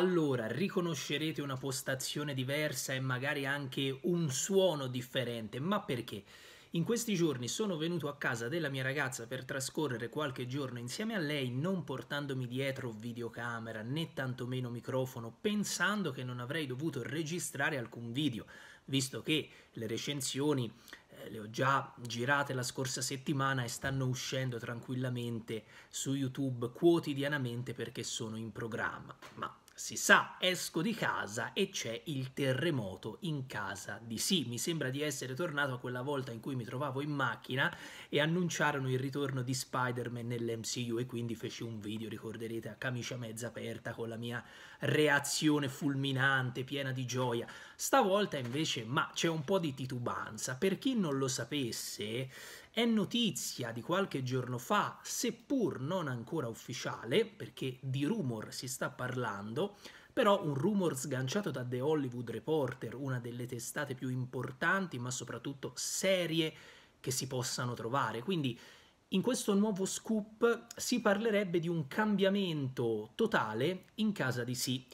allora riconoscerete una postazione diversa e magari anche un suono differente. Ma perché? In questi giorni sono venuto a casa della mia ragazza per trascorrere qualche giorno insieme a lei, non portandomi dietro videocamera né tantomeno microfono, pensando che non avrei dovuto registrare alcun video, visto che le recensioni eh, le ho già girate la scorsa settimana e stanno uscendo tranquillamente su YouTube quotidianamente perché sono in programma. Ma si sa, esco di casa e c'è il terremoto in casa di sì. Mi sembra di essere tornato a quella volta in cui mi trovavo in macchina e annunciarono il ritorno di Spider-Man nell'MCU e quindi feci un video, ricorderete, a camicia mezza aperta con la mia reazione fulminante, piena di gioia. Stavolta invece, ma c'è un po' di titubanza. Per chi non lo sapesse, è notizia di qualche giorno fa, seppur non ancora ufficiale, perché di rumor si sta parlando, però un rumor sganciato da The Hollywood Reporter, una delle testate più importanti ma soprattutto serie che si possano trovare. Quindi in questo nuovo scoop si parlerebbe di un cambiamento totale in casa di sì.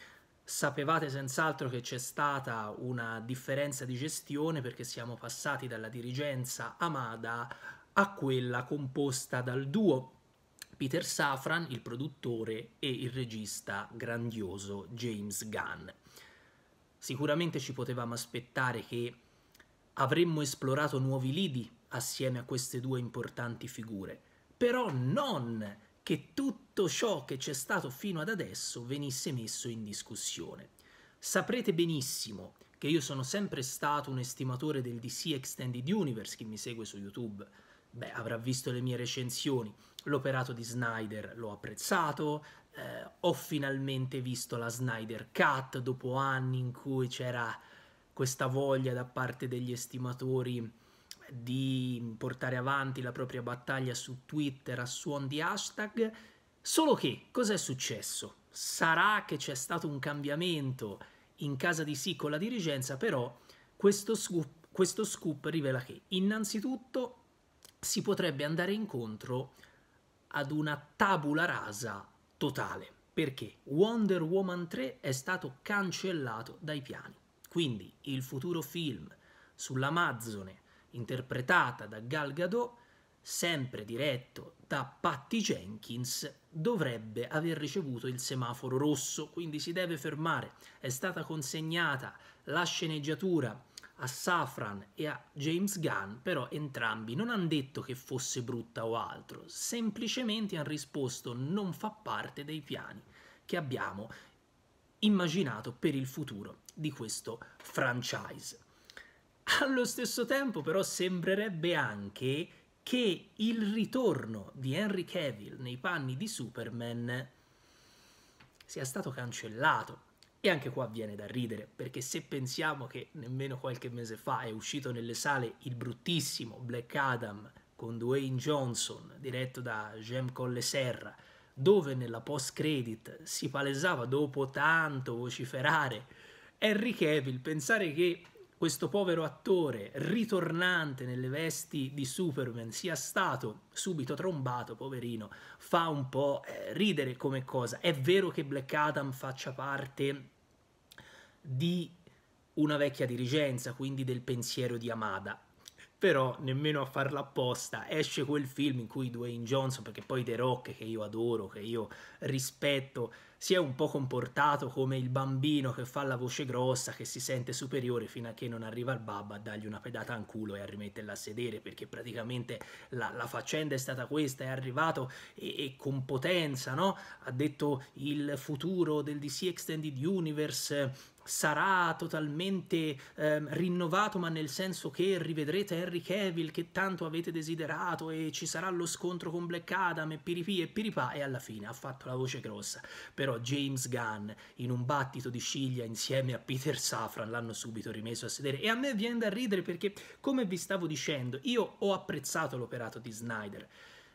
Sapevate senz'altro che c'è stata una differenza di gestione perché siamo passati dalla dirigenza Amada a quella composta dal duo Peter Safran, il produttore, e il regista grandioso James Gunn. Sicuramente ci potevamo aspettare che avremmo esplorato nuovi lidi assieme a queste due importanti figure, però non che tutto ciò che c'è stato fino ad adesso venisse messo in discussione. Saprete benissimo che io sono sempre stato un estimatore del DC Extended Universe, chi mi segue su YouTube beh, avrà visto le mie recensioni. L'operato di Snyder l'ho apprezzato, eh, ho finalmente visto la Snyder Cut dopo anni in cui c'era questa voglia da parte degli estimatori di portare avanti la propria battaglia su Twitter a suon di hashtag. Solo che cosa è successo? Sarà che c'è stato un cambiamento in casa di sì con la dirigenza, però questo scoop, questo scoop rivela che innanzitutto si potrebbe andare incontro ad una tabula rasa totale, perché Wonder Woman 3 è stato cancellato dai piani. Quindi il futuro film sull'Amazzone interpretata da Gal Gadot, sempre diretto da Patty Jenkins, dovrebbe aver ricevuto il semaforo rosso, quindi si deve fermare. È stata consegnata la sceneggiatura a Safran e a James Gunn, però entrambi non hanno detto che fosse brutta o altro, semplicemente hanno risposto non fa parte dei piani che abbiamo immaginato per il futuro di questo franchise. Allo stesso tempo però sembrerebbe anche che il ritorno di Henry Cavill nei panni di Superman sia stato cancellato. E anche qua viene da ridere, perché se pensiamo che nemmeno qualche mese fa è uscito nelle sale il bruttissimo Black Adam con Dwayne Johnson, diretto da Jem Colle Serra, dove nella post-credit si palesava dopo tanto vociferare Henry Cavill, pensare che questo povero attore ritornante nelle vesti di Superman sia stato subito trombato, poverino, fa un po' eh, ridere come cosa. È vero che Black Adam faccia parte di una vecchia dirigenza, quindi del pensiero di Amada. Però nemmeno a farla apposta esce quel film in cui Dwayne Johnson, perché poi The Rock, che io adoro, che io rispetto, si è un po' comportato come il bambino che fa la voce grossa, che si sente superiore fino a che non arriva il babbo a dargli una pedata in culo e a rimetterla a sedere, perché praticamente la, la faccenda è stata questa, è arrivato e, e, con potenza, no? Ha detto il futuro del DC Extended Universe sarà totalmente eh, rinnovato, ma nel senso che rivedrete Henry Cavill che tanto avete desiderato e ci sarà lo scontro con Black Adam e piripì e piripà e alla fine ha fatto la voce grossa. Però James Gunn in un battito di ciglia insieme a Peter Safran l'hanno subito rimesso a sedere e a me viene da ridere perché come vi stavo dicendo io ho apprezzato l'operato di Snyder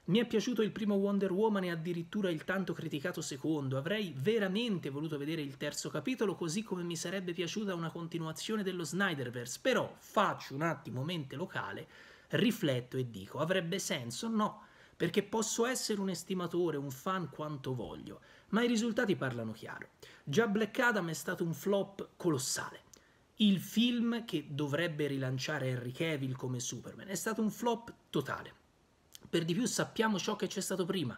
mi è piaciuto il primo Wonder Woman e addirittura il tanto criticato secondo. Avrei veramente voluto vedere il terzo capitolo, così come mi sarebbe piaciuta una continuazione dello Snyderverse. Però faccio un attimo mente locale, rifletto e dico: avrebbe senso? No, perché posso essere un estimatore, un fan quanto voglio, ma i risultati parlano chiaro. Già Black Adam è stato un flop colossale. Il film che dovrebbe rilanciare Henry Cavill come Superman è stato un flop totale. Per di più sappiamo ciò che c'è stato prima.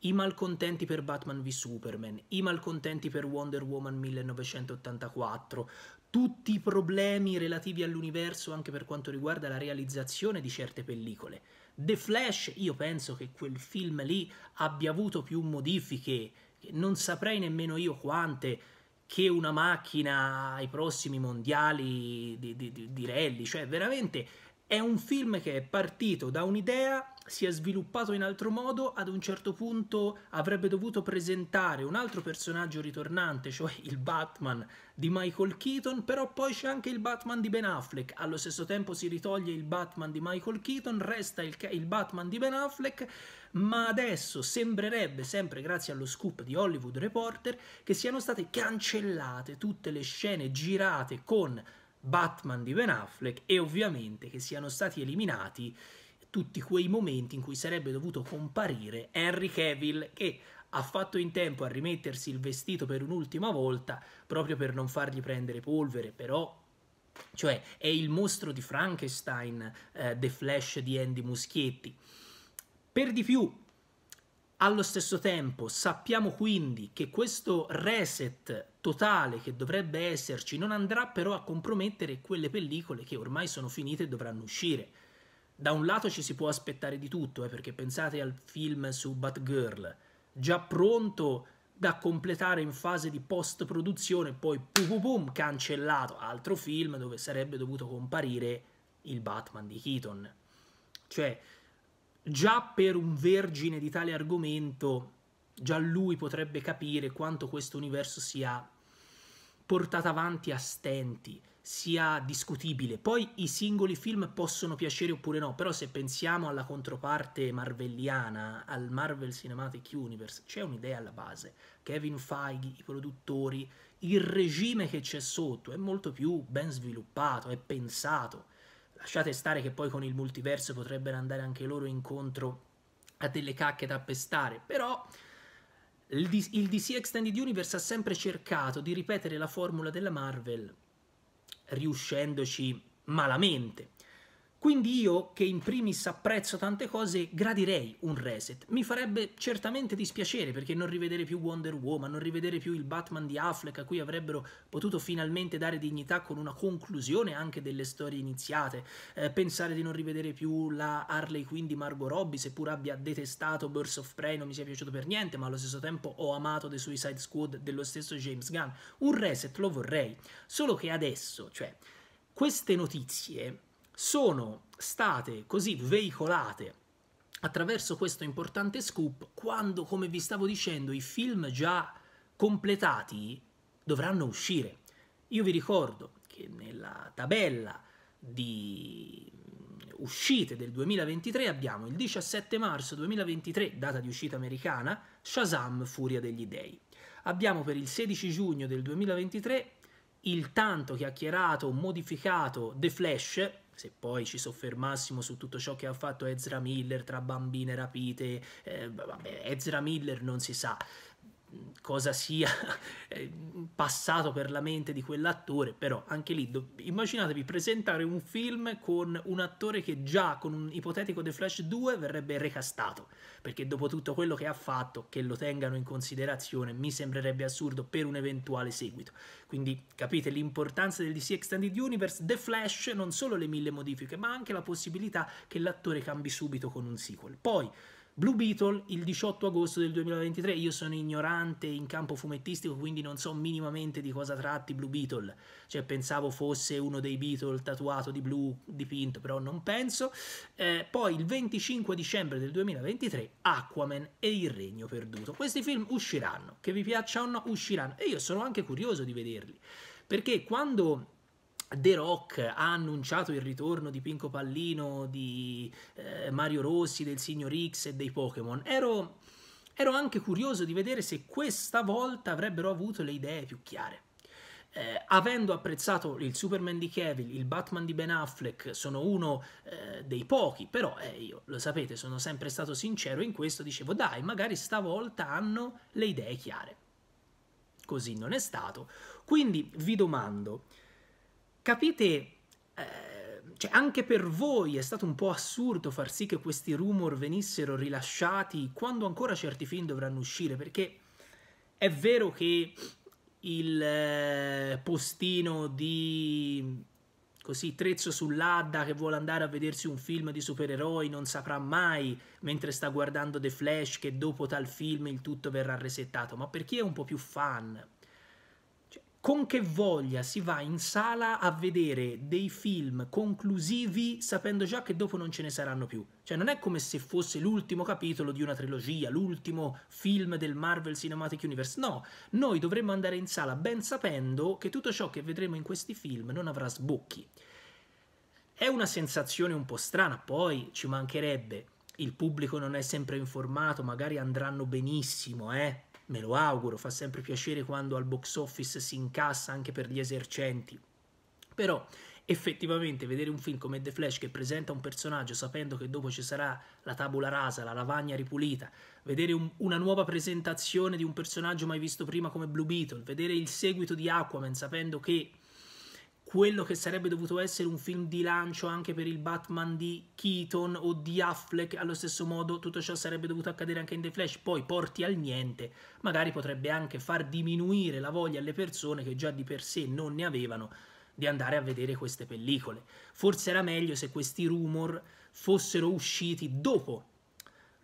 I malcontenti per Batman v Superman, i malcontenti per Wonder Woman 1984, tutti i problemi relativi all'universo anche per quanto riguarda la realizzazione di certe pellicole. The Flash, io penso che quel film lì abbia avuto più modifiche, non saprei nemmeno io quante, che una macchina ai prossimi mondiali di, di, di, di rally, cioè veramente è un film che è partito da un'idea, si è sviluppato in altro modo, ad un certo punto avrebbe dovuto presentare un altro personaggio ritornante, cioè il Batman di Michael Keaton, però poi c'è anche il Batman di Ben Affleck, allo stesso tempo si ritoglie il Batman di Michael Keaton, resta il, il Batman di Ben Affleck, ma adesso sembrerebbe, sempre grazie allo scoop di Hollywood Reporter, che siano state cancellate tutte le scene girate con Batman di Ben Affleck e ovviamente che siano stati eliminati tutti quei momenti in cui sarebbe dovuto comparire Henry Cavill che ha fatto in tempo a rimettersi il vestito per un'ultima volta proprio per non fargli prendere polvere, però cioè è il mostro di Frankenstein, eh, The Flash di Andy Muschietti. Per di più, allo stesso tempo sappiamo quindi che questo reset totale che dovrebbe esserci non andrà però a compromettere quelle pellicole che ormai sono finite e dovranno uscire. Da un lato ci si può aspettare di tutto, eh, perché pensate al film su Batgirl, già pronto da completare in fase di post-produzione, poi pum pum pum cancellato, altro film dove sarebbe dovuto comparire il Batman di Keaton. Cioè, già per un vergine di tale argomento, già lui potrebbe capire quanto questo universo sia portato avanti a stenti, sia discutibile. Poi i singoli film possono piacere oppure no, però se pensiamo alla controparte marvelliana, al Marvel Cinematic Universe, c'è un'idea alla base. Kevin Feige, i produttori, il regime che c'è sotto è molto più ben sviluppato, è pensato Lasciate stare che poi con il multiverso potrebbero andare anche loro incontro a delle cacche da pestare, però il, DC Extended Universe ha sempre cercato di ripetere la formula della Marvel, riuscendoci malamente. Quindi io, che in primis apprezzo tante cose, gradirei un reset. Mi farebbe certamente dispiacere perché non rivedere più Wonder Woman, non rivedere più il Batman di Affleck a cui avrebbero potuto finalmente dare dignità con una conclusione anche delle storie iniziate, eh, pensare di non rivedere più la Harley Quinn di Margot Robbie, seppur abbia detestato Birds of Prey, non mi sia piaciuto per niente, ma allo stesso tempo ho amato The Suicide Squad dello stesso James Gunn. Un reset lo vorrei, solo che adesso, cioè, queste notizie sono state così veicolate attraverso questo importante scoop quando, come vi stavo dicendo, i film già completati dovranno uscire. Io vi ricordo che nella tabella di uscite del 2023 abbiamo il 17 marzo 2023, data di uscita americana, Shazam Furia degli Dei. Abbiamo per il 16 giugno del 2023 il tanto chiacchierato, modificato The Flash, se poi ci soffermassimo su tutto ciò che ha fatto Ezra Miller tra bambine rapite, eh, vabbè, Ezra Miller non si sa, cosa sia eh, passato per la mente di quell'attore, però anche lì immaginatevi presentare un film con un attore che già con un ipotetico The Flash 2 verrebbe recastato, perché dopo tutto quello che ha fatto, che lo tengano in considerazione, mi sembrerebbe assurdo per un eventuale seguito. Quindi capite l'importanza del DC Extended Universe, The Flash, non solo le mille modifiche, ma anche la possibilità che l'attore cambi subito con un sequel. Poi Blue Beetle il 18 agosto del 2023, io sono ignorante in campo fumettistico quindi non so minimamente di cosa tratti Blue Beetle, cioè pensavo fosse uno dei Beetle tatuato di blu dipinto, però non penso. Eh, poi il 25 dicembre del 2023 Aquaman e il Regno Perduto. Questi film usciranno, che vi piacciono o no, usciranno e io sono anche curioso di vederli, perché quando The Rock ha annunciato il ritorno di Pinco Pallino, di eh, Mario Rossi, del Signor X e dei Pokémon. Ero, ero anche curioso di vedere se questa volta avrebbero avuto le idee più chiare. eh, avendo apprezzato il Superman di Kevin, il Batman di Ben Affleck, sono uno eh, dei pochi, però eh, io lo sapete, sono sempre stato sincero in questo, dicevo dai, magari stavolta hanno le idee chiare. Così non è stato. Quindi vi domando, capite, eh, cioè anche per voi è stato un po' assurdo far sì che questi rumor venissero rilasciati quando ancora certi film dovranno uscire, perché è vero che il eh, postino di così Trezzo sull'Adda che vuole andare a vedersi un film di supereroi non saprà mai mentre sta guardando The Flash che dopo tal film il tutto verrà resettato, ma per chi è un po' più fan con che voglia si va in sala a vedere dei film conclusivi sapendo già che dopo non ce ne saranno più. Cioè non è come se fosse l'ultimo capitolo di una trilogia, l'ultimo film del Marvel Cinematic Universe. No, noi dovremmo andare in sala ben sapendo che tutto ciò che vedremo in questi film non avrà sbocchi. È una sensazione un po' strana, poi ci mancherebbe. Il pubblico non è sempre informato, magari andranno benissimo, eh? Me lo auguro, fa sempre piacere quando al box office si incassa anche per gli esercenti. Però effettivamente vedere un film come The Flash che presenta un personaggio sapendo che dopo ci sarà la tabula rasa, la lavagna ripulita, vedere un, una nuova presentazione di un personaggio mai visto prima come Blue Beetle, vedere il seguito di Aquaman sapendo che quello che sarebbe dovuto essere un film di lancio anche per il Batman di Keaton o di Affleck, allo stesso modo tutto ciò sarebbe dovuto accadere anche in The Flash, poi porti al niente, magari potrebbe anche far diminuire la voglia alle persone che già di per sé non ne avevano di andare a vedere queste pellicole. Forse era meglio se questi rumor fossero usciti dopo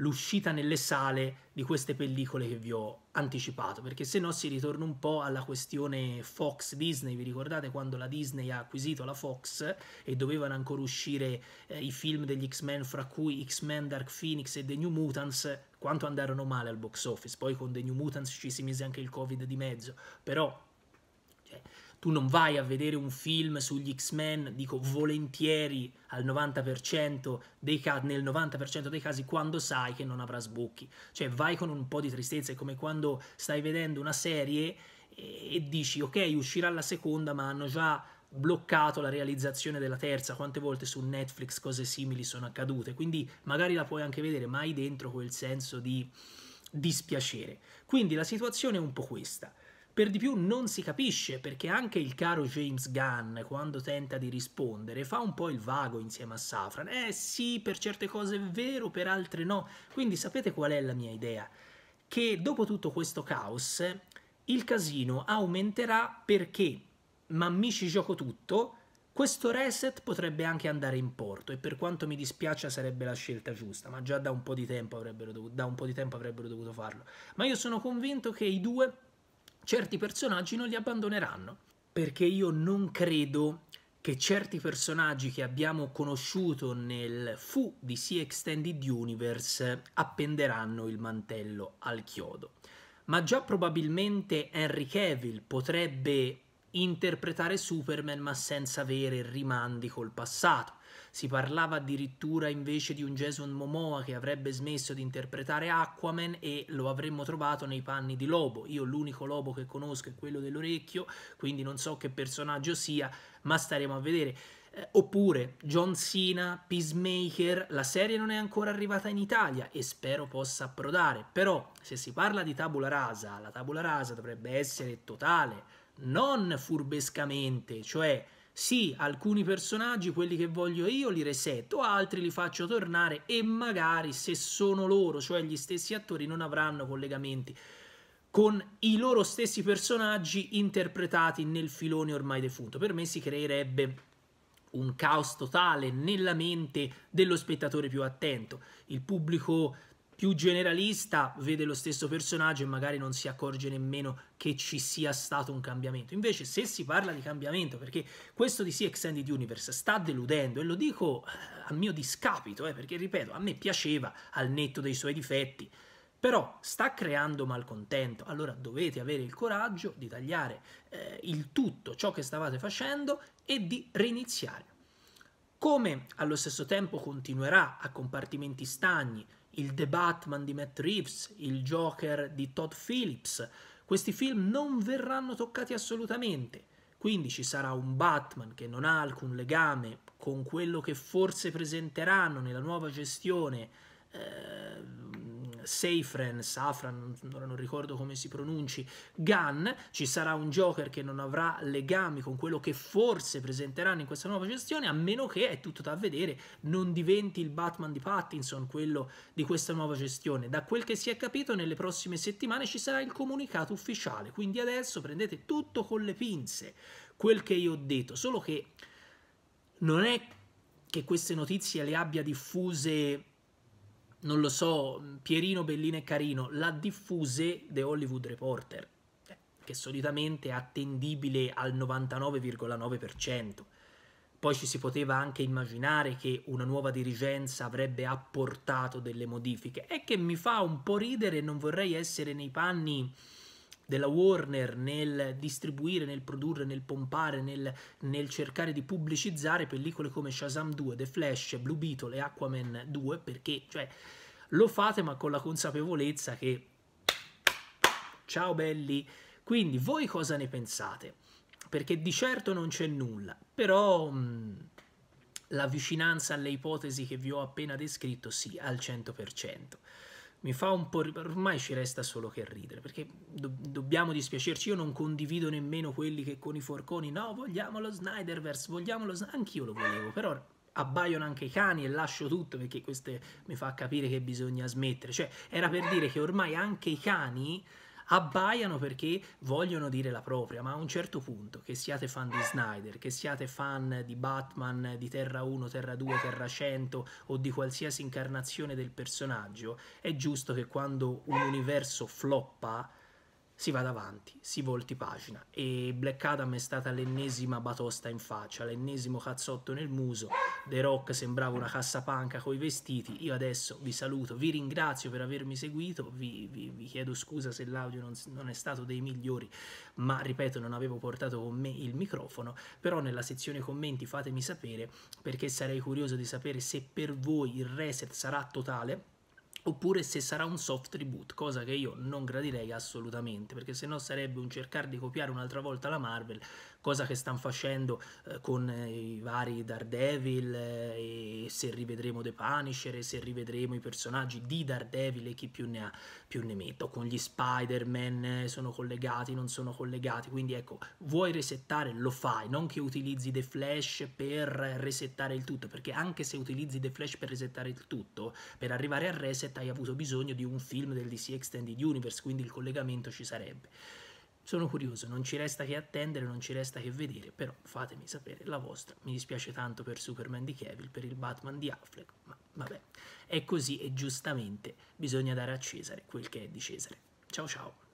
l'uscita nelle sale di queste pellicole che vi ho anticipato, perché se no si ritorna un po' alla questione Fox Disney, vi ricordate quando la Disney ha acquisito la Fox e dovevano ancora uscire eh, i film degli X-Men, fra cui X-Men Dark Phoenix e The New Mutants, quanto andarono male al box office, poi con The New Mutants ci si mise anche il Covid di mezzo, però tu non vai a vedere un film sugli X-Men, dico volentieri al 90% dei casi, nel 90% dei casi quando sai che non avrà sbocchi. Cioè vai con un po' di tristezza, è come quando stai vedendo una serie e, e dici ok uscirà la seconda ma hanno già bloccato la realizzazione della terza, quante volte su Netflix cose simili sono accadute, quindi magari la puoi anche vedere, ma hai dentro quel senso di dispiacere. Quindi la situazione è un po' questa. Per di più non si capisce perché anche il caro James Gunn, quando tenta di rispondere, fa un po' il vago insieme a Safran. Eh sì, per certe cose è vero, per altre no. Quindi sapete qual è la mia idea? Che dopo tutto questo caos il casino aumenterà perché, ma mi ci gioco tutto, questo reset potrebbe anche andare in porto e per quanto mi dispiace sarebbe la scelta giusta, ma già da un po' di tempo avrebbero dovuto, da un po di tempo avrebbero dovuto farlo. Ma io sono convinto che i due certi personaggi non li abbandoneranno, perché io non credo che certi personaggi che abbiamo conosciuto nel fu di Sea Extended Universe appenderanno il mantello al chiodo. Ma già probabilmente Henry Cavill potrebbe interpretare Superman ma senza avere rimandi col passato. Si parlava addirittura invece di un Jason Momoa che avrebbe smesso di interpretare Aquaman e lo avremmo trovato nei panni di Lobo. Io l'unico Lobo che conosco è quello dell'orecchio, quindi non so che personaggio sia, ma staremo a vedere. Eh, oppure John Cena, Peacemaker, la serie non è ancora arrivata in Italia e spero possa approdare, però se si parla di tabula rasa, la tabula rasa dovrebbe essere totale, non furbescamente, cioè sì, alcuni personaggi, quelli che voglio io, li resetto, altri li faccio tornare e magari se sono loro, cioè gli stessi attori, non avranno collegamenti con i loro stessi personaggi interpretati nel filone ormai defunto. Per me si creerebbe un caos totale nella mente dello spettatore più attento. Il pubblico più generalista vede lo stesso personaggio e magari non si accorge nemmeno che ci sia stato un cambiamento. Invece se si parla di cambiamento, perché questo di Sea Extended Universe sta deludendo, e lo dico a mio discapito, eh, perché ripeto, a me piaceva al netto dei suoi difetti, però sta creando malcontento, allora dovete avere il coraggio di tagliare eh, il tutto ciò che stavate facendo e di reiniziare. Come allo stesso tempo continuerà a compartimenti stagni il The Batman di Matt Reeves, il Joker di Todd Phillips. Questi film non verranno toccati assolutamente. Quindi ci sarà un Batman che non ha alcun legame con quello che forse presenteranno nella nuova gestione eh, Safran, Safran, non ricordo come si pronunci, Gunn, ci sarà un Joker che non avrà legami con quello che forse presenteranno in questa nuova gestione, a meno che, è tutto da vedere, non diventi il Batman di Pattinson quello di questa nuova gestione. Da quel che si è capito, nelle prossime settimane ci sarà il comunicato ufficiale, quindi adesso prendete tutto con le pinze, quel che io ho detto, solo che non è che queste notizie le abbia diffuse non lo so, Pierino Bellino e Carino, l'ha diffuse The Hollywood Reporter, eh, che solitamente è attendibile al 99,9%. Poi ci si poteva anche immaginare che una nuova dirigenza avrebbe apportato delle modifiche. È che mi fa un po' ridere non vorrei essere nei panni della Warner nel distribuire, nel produrre, nel pompare, nel, nel, cercare di pubblicizzare pellicole come Shazam 2, The Flash, Blue Beetle e Aquaman 2 perché cioè, lo fate ma con la consapevolezza che ciao belli quindi voi cosa ne pensate? perché di certo non c'è nulla però mh, la vicinanza alle ipotesi che vi ho appena descritto sì al 100% mi fa un po'. ormai ci resta solo che ridere perché do dobbiamo dispiacerci. Io non condivido nemmeno quelli che con i forconi no, vogliamo lo Snyderverse, vogliamo lo. Anch'io lo volevo, però abbaiano anche i cani e lascio tutto perché questo mi fa capire che bisogna smettere. Cioè, era per dire che ormai anche i cani abbaiano perché vogliono dire la propria, ma a un certo punto, che siate fan di Snyder, che siate fan di Batman, di Terra 1, Terra 2, Terra 100 o di qualsiasi incarnazione del personaggio, è giusto che quando un universo floppa si vada avanti, si volti pagina. E Black Adam è stata l'ennesima batosta in faccia, l'ennesimo cazzotto nel muso, The Rock sembrava una cassapanca coi vestiti, io adesso vi saluto, vi ringrazio per avermi seguito, vi, vi, vi chiedo scusa se l'audio non, non, è stato dei migliori, ma ripeto non avevo portato con me il microfono, però nella sezione commenti fatemi sapere perché sarei curioso di sapere se per voi il reset sarà totale oppure se sarà un soft reboot, cosa che io non gradirei assolutamente, perché se no sarebbe un cercare di copiare un'altra volta la Marvel, cosa che stanno facendo eh, con eh, i vari Daredevil eh, e se rivedremo The Punisher e se rivedremo i personaggi di Daredevil e chi più ne ha più ne metto, con gli Spider-Man eh, sono collegati, non sono collegati, quindi ecco, vuoi resettare, lo fai, non che utilizzi The Flash per resettare il tutto, perché anche se utilizzi The Flash per resettare il tutto, per arrivare al reset hai avuto bisogno di un film del DC Extended Universe, quindi il collegamento ci sarebbe. Sono curioso, non ci resta che attendere, non ci resta che vedere, però fatemi sapere la vostra. Mi dispiace tanto per Superman di Kevin, per il Batman di Affleck, ma vabbè, è così e giustamente bisogna dare a Cesare quel che è di Cesare. Ciao ciao!